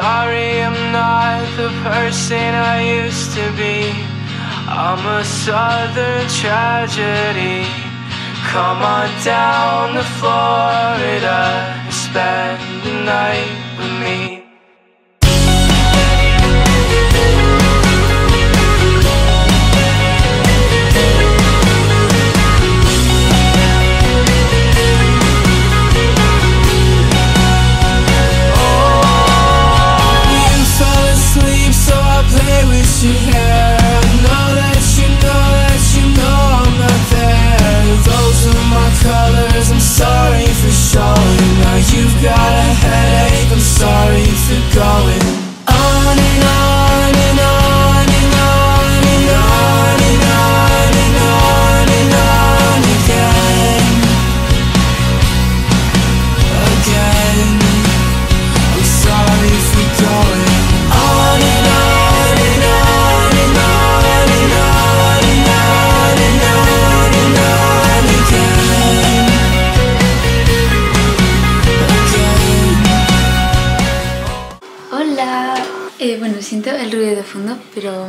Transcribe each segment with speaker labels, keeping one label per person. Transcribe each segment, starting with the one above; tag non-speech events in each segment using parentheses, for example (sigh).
Speaker 1: sorry I'm not the person I used to be. I'm a southern tragedy. Come on down to Florida and spend the night with me.
Speaker 2: De fondo, pero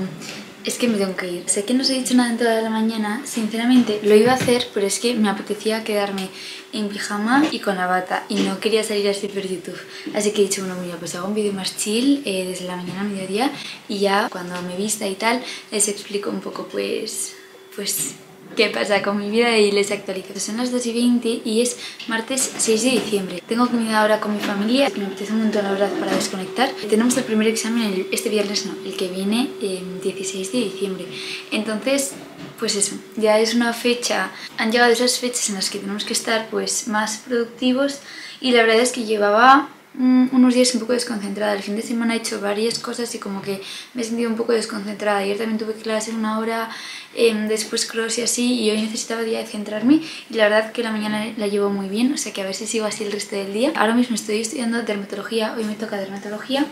Speaker 2: es que me tengo que ir. Sé que no os he dicho nada en toda la mañana. Sinceramente, lo iba a hacer, pero es que me apetecía quedarme en pijama y con la bata y no quería salir así por YouTube. Así que he dicho, bueno, mira, pues hago un vídeo más chill eh, desde la mañana a mediodía y ya cuando me vista y tal les explico un poco pues, pues qué pasa con mi vida y les actualizo. Son las 2 y 20 y es martes 6 de diciembre. Tengo comida ahora con mi familia, me apetece un montón la verdad para desconectar. Tenemos el primer examen este viernes, no, el que viene el 16 de diciembre. Entonces, pues eso, ya es una fecha, han llegado esas fechas en las que tenemos que estar pues más productivos y la verdad es que llevaba unos días un poco desconcentrada. El fin de semana he hecho varias cosas y como que me he sentido un poco desconcentrada. Ayer también tuve clase una hora, em, después cross y así, y hoy necesitaba día de centrarme. Y la verdad que la mañana la llevo muy bien, o sea que a ver si sigo así el resto del día. Ahora mismo estoy estudiando dermatología, hoy me toca dermatología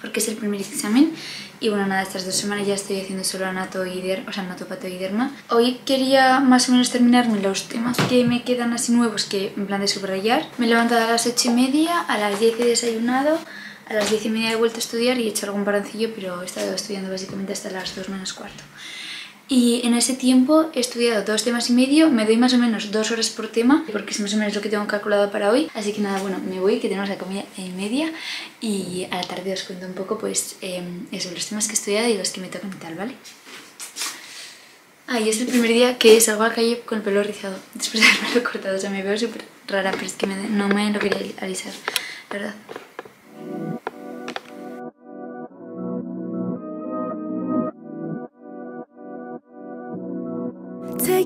Speaker 2: porque es el primer examen. Y bueno nada estas dos semanas ya estoy haciendo solo anato y o sea anatopato y derma hoy quería más o menos terminarme los temas que me quedan así nuevos que en plan de subrayar. Me he levantado a las ocho y media a las 10 he desayunado a las 10 y media he vuelto a estudiar y he hecho algún paroncillo pero he estado estudiando básicamente hasta las 2 menos cuarto y en ese tiempo he estudiado dos temas y medio, me doy más o menos dos horas por tema, porque es más o menos lo que tengo calculado para hoy. Así que nada, bueno, me voy, que tenemos la comida y media, y a la tarde os cuento un poco, pues, eh, eso, los temas que he estudiado y los que me tocan y tal, ¿vale? Ah, y es el primer día que salgo a la calle con el pelo rizado, después de haberlo (laughs) cortado, o sea, me veo súper rara, pero es que me- no me lo quería alisar, verdad.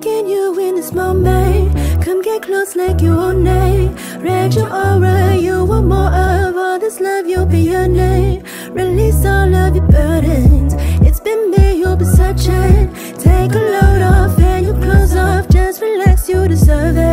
Speaker 3: Taking you in this moment. Come get close like you own name. Read your aura, you want more of all this love, you'll be your name. Release all of your burdens. It's been me you'll be searching. Take a load off and your clothes off. Just relax, you deserve it.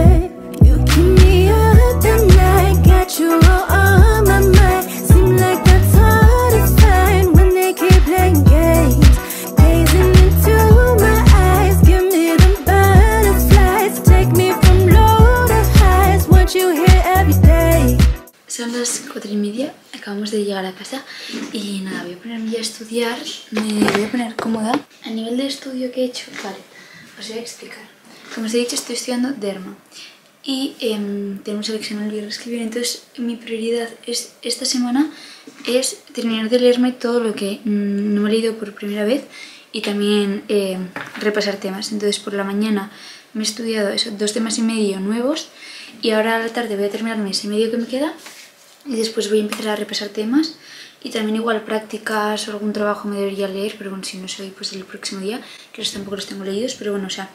Speaker 2: Y nada, voy a ponerme ya a estudiar, me voy a poner cómoda. A nivel de estudio que he hecho, vale, os voy a explicar. Como os he dicho, estoy estudiando derma y em, tenemos el examen el viernes que viene, entonces mi prioridad es, esta semana es terminar de leerme todo lo que mm, no he leído por primera vez y también em, repasar temas. Entonces por la mañana me he estudiado eso, dos temas y medio nuevos y ahora a la tarde voy a terminarme ese medio que me queda y después voy a empezar a repasar temas y también igual prácticas o algún trabajo me debería leer, pero bueno, si no soy pues el próximo día, que los tampoco los tengo leídos, pero bueno, o sea,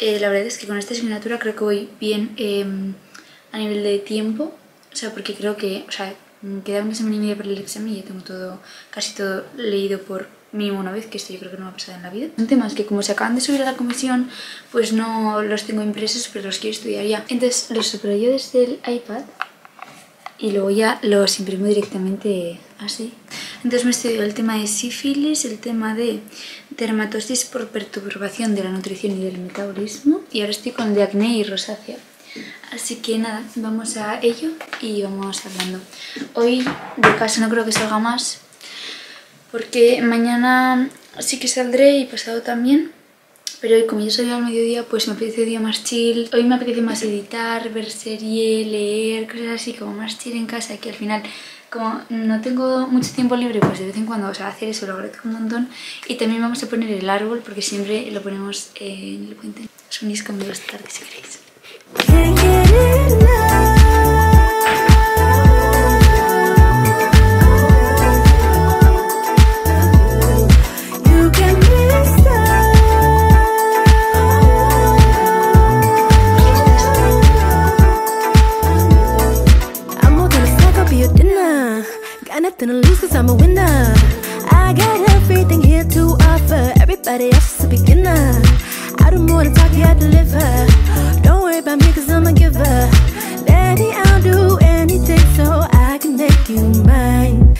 Speaker 2: eh, la verdad es que con esta asignatura creo que voy bien eh, a nivel de tiempo, o sea, porque creo que, o sea, queda una semana y media para el examen y ya tengo todo, casi todo leído por mínimo una vez, que esto yo creo que no me ha pasado en la vida. Son temas que como se acaban de subir a la comisión, pues no los tengo impresos, pero los quiero estudiar ya. Entonces los subrayo desde el iPad y luego ya los imprimo directamente así. Entonces me estudio el tema de sífilis, el tema de dermatosis por perturbación de la nutrición y del metabolismo y ahora estoy con el de acné y rosácea. Así que nada, vamos a ello y vamos hablando. Hoy de casa no creo que salga más, porque mañana sí que saldré y pasado también. Pero hoy como yo salí al mediodía, pues me apetece día más chill. Hoy me apetece más editar, ver serie, leer, cosas así como más chill en casa, que al final como no tengo mucho tiempo libre, pues de vez en cuando, o sea, hacer eso lo agradezco un montón. Y también vamos a poner el árbol, porque siempre lo ponemos en el puente. Os unís conmigo esta tarde si queréis.
Speaker 3: Got nothing to lose cause I'm a winner. I got everything here to offer. Everybody else is a beginner. I do more than talk, yeah, deliver. Don't worry about me cause I'm a giver. Daddy, I'll do anything so I can make you mine.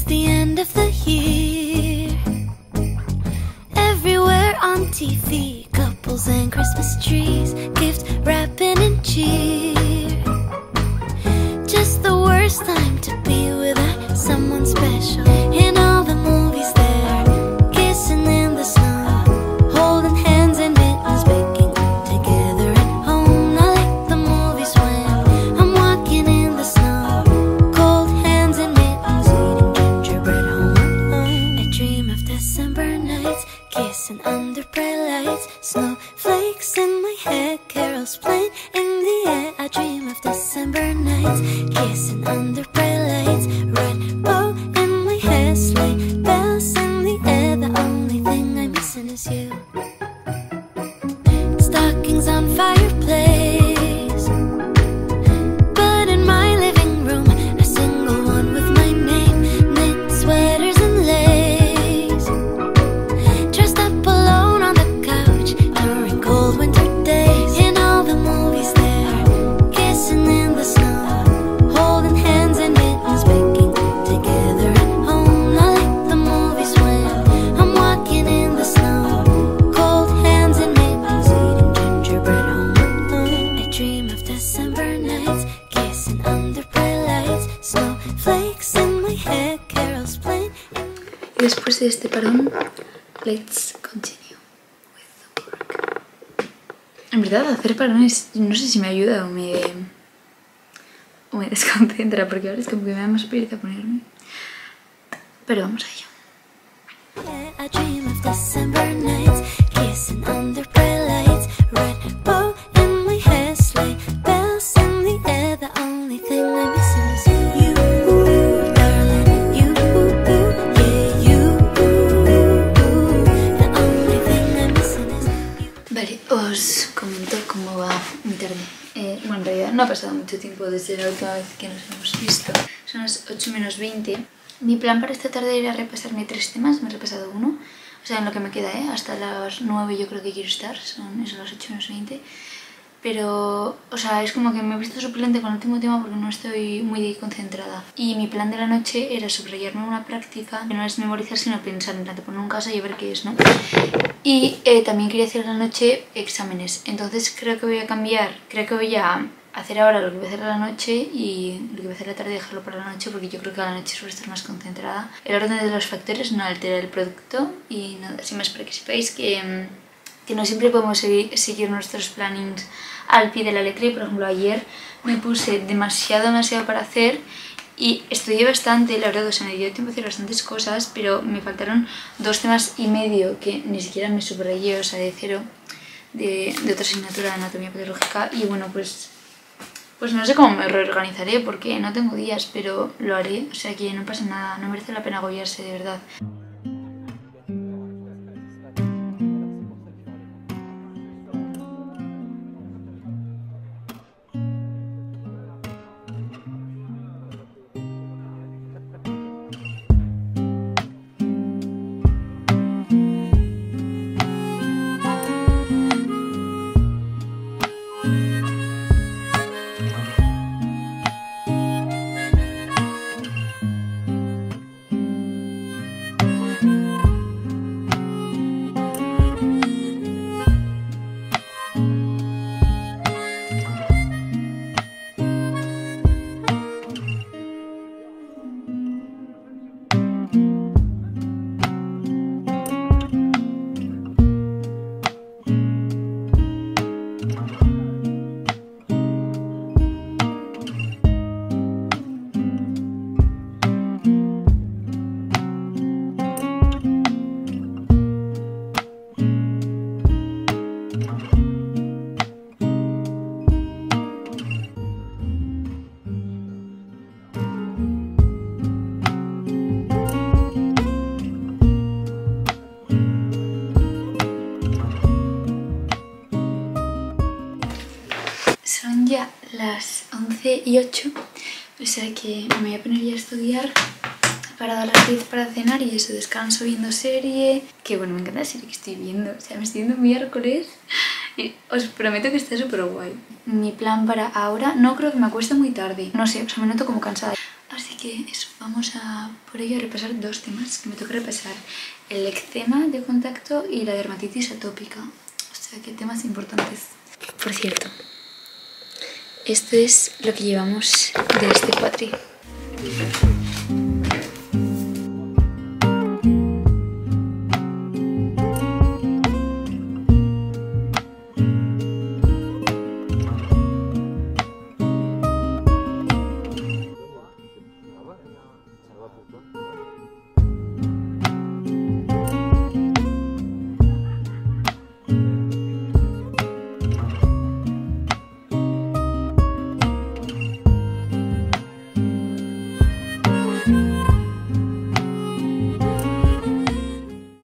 Speaker 3: It's the end of the year. Everywhere on TV, couples and Christmas trees, gift wrapping and cheer.
Speaker 2: Después de este parón, let's continue with the work. En verdad, hacer parones no sé si me ayuda o me, (laughs) desconcentra, porque ahora es como que me da más pereza ponerme. Pero vamos a ello. Tiempo desde la última vez que nos hemos visto. Son las 8 menos 20. Mi plan para esta tarde era repasarme tres temas, me he repasado uno. O sea, en lo que me queda, ¿eh? Hasta las 9 yo creo que quiero estar, son eso, las 8 menos 20. Pero, o sea, es como que me he visto suplente con el último tema porque no estoy muy concentrada. Y mi plan de la noche era subrayarme una práctica, que no es memorizar, sino pensar, en plan, te poner un caso y ver qué es, ¿no? Y eh, también quería hacer la noche exámenes. Entonces creo que voy a cambiar, creo que voy a hacer ahora lo que voy a hacer a la noche y lo que voy a hacer a la tarde dejarlo para la noche porque yo creo que a la noche suelo estar más concentrada. El orden de los factores no altera el producto y nada, sin más para que sepáis que, mm, que no siempre podemos seguir, seguir nuestros plannings al pie de la letra y por ejemplo ayer me puse demasiado, demasiado para hacer y estudié bastante, la verdad, o sea, me dio tiempo a hacer bastantes cosas, pero me faltaron dos temas y medio que ni siquiera me subrayé, o sea, de cero, de, de otra asignatura de anatomía patológica. Y bueno, pues, pues no sé cómo me reorganizaré porque no tengo días, pero lo haré, o sea que no pasa nada, no merece la pena agobiarse, de verdad. Ya las 11 y 8, o sea que me voy a poner ya a estudiar para dar las 10 para cenar y eso, descanso viendo serie. Que bueno, me encanta la serie que estoy viendo, o sea, me estoy viendo miércoles y os prometo que está súper guay. Mi plan para ahora, no creo que me acueste muy tarde, no sé, o sea, me noto como cansada. Así que eso, vamos a por ello a repasar dos temas que me toca repasar. El eczema de contacto y la dermatitis atópica. O sea, que temas importantes. Por cierto, esto es lo que llevamos de este cuatri.